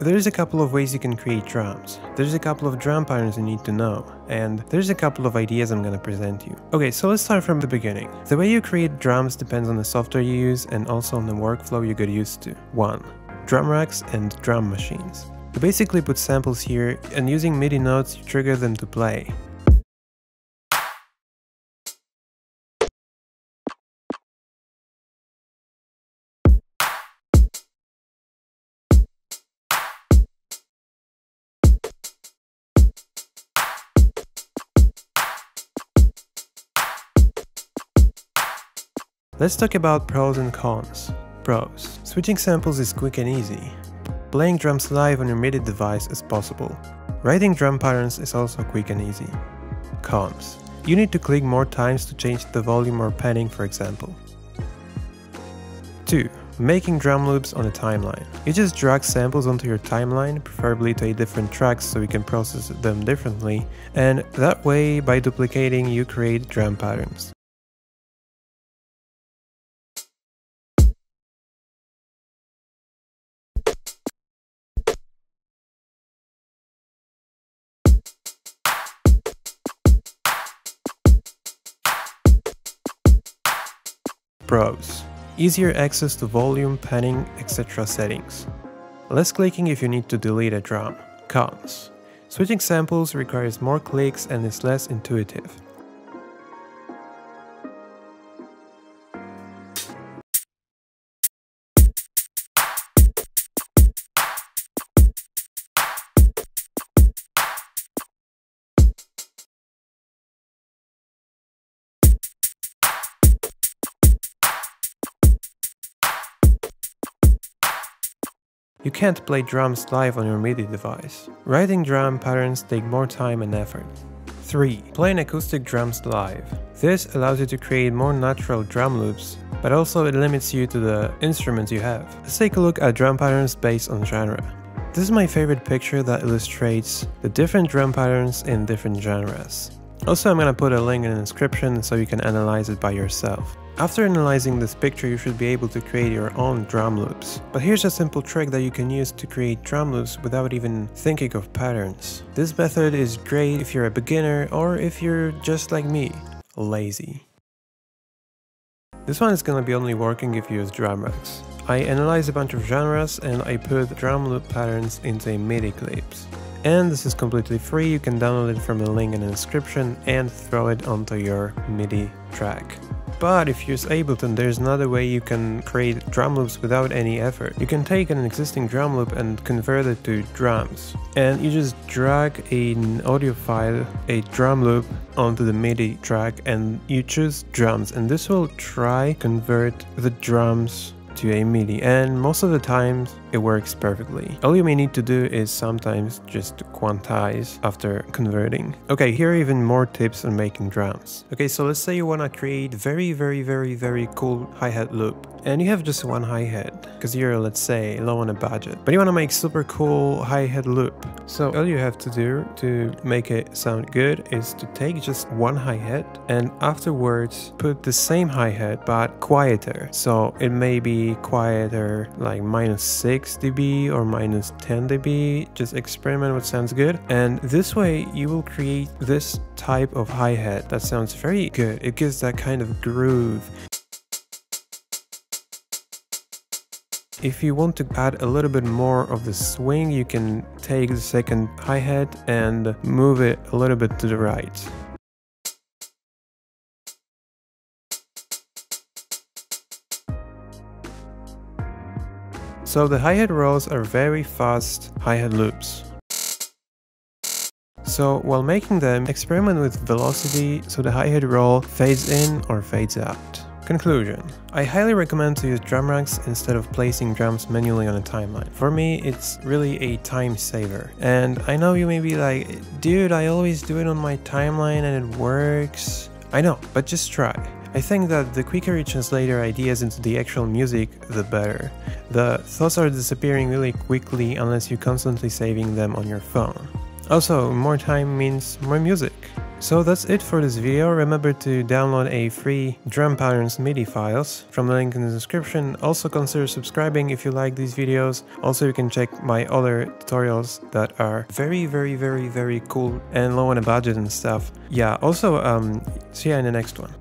there's a couple of ways you can create drums. There's a couple of drum patterns you need to know, and there's a couple of ideas I'm gonna present you. Okay, so let's start from the beginning. The way you create drums depends on the software you use and also on the workflow you get used to. 1. Drum racks and drum machines. You basically put samples here, and using MIDI notes you trigger them to play. Let's talk about pros and cons. Pros. Switching samples is quick and easy. Playing drums live on your MIDI device is possible. Writing drum patterns is also quick and easy. Cons. You need to click more times to change the volume or panning for example. 2. Making drum loops on a timeline. You just drag samples onto your timeline, preferably to different tracks so you can process them differently, and that way by duplicating you create drum patterns. Pros. Easier access to volume, panning, etc. settings. Less clicking if you need to delete a drum. Cons. Switching samples requires more clicks and is less intuitive. You can't play drums live on your MIDI device. Writing drum patterns take more time and effort. 3. Playing acoustic drums live. This allows you to create more natural drum loops, but also it limits you to the instruments you have. Let's take a look at drum patterns based on genre. This is my favorite picture that illustrates the different drum patterns in different genres. Also I'm gonna put a link in the description so you can analyze it by yourself. After analyzing this picture you should be able to create your own drum loops. But here's a simple trick that you can use to create drum loops without even thinking of patterns. This method is great if you're a beginner or if you're just like me, lazy. This one is gonna be only working if you use drum racks. I analyzed a bunch of genres and I put drum loop patterns into MIDI clips. And this is completely free, you can download it from the link in the description and throw it onto your MIDI track. But if you use Ableton, there's another way you can create drum loops without any effort. You can take an existing drum loop and convert it to drums. And you just drag an audio file, a drum loop, onto the MIDI track and you choose drums. And this will try convert the drums to a MIDI and most of the times it works perfectly. All you may need to do is sometimes just quantize after converting. Okay, here are even more tips on making drums. Okay, so let's say you want to create very, very, very, very cool hi-hat loop and you have just one hi-hat because you're let's say low on a budget but you want to make super cool hi-hat loop so all you have to do to make it sound good is to take just one hi-hat and afterwards put the same hi-hat but quieter so it may quieter like minus 6 dB or minus 10 dB. Just experiment what sounds good. And this way you will create this type of hi-hat that sounds very good. It gives that kind of groove. If you want to add a little bit more of the swing, you can take the second hi-hat and move it a little bit to the right. So the hi-hat rolls are very fast hi-hat loops. So while making them, experiment with velocity so the hi-hat roll fades in or fades out. Conclusion. I highly recommend to use drum racks instead of placing drums manually on a timeline. For me, it's really a time saver. And I know you may be like, dude, I always do it on my timeline and it works. I know, but just try. I think that the quicker you translate your ideas into the actual music, the better. The thoughts are disappearing really quickly unless you're constantly saving them on your phone. Also, more time means more music. So that's it for this video. Remember to download a free drum patterns MIDI files from the link in the description. Also consider subscribing if you like these videos. Also you can check my other tutorials that are very very very very cool and low on a budget and stuff. Yeah, also um see you in the next one.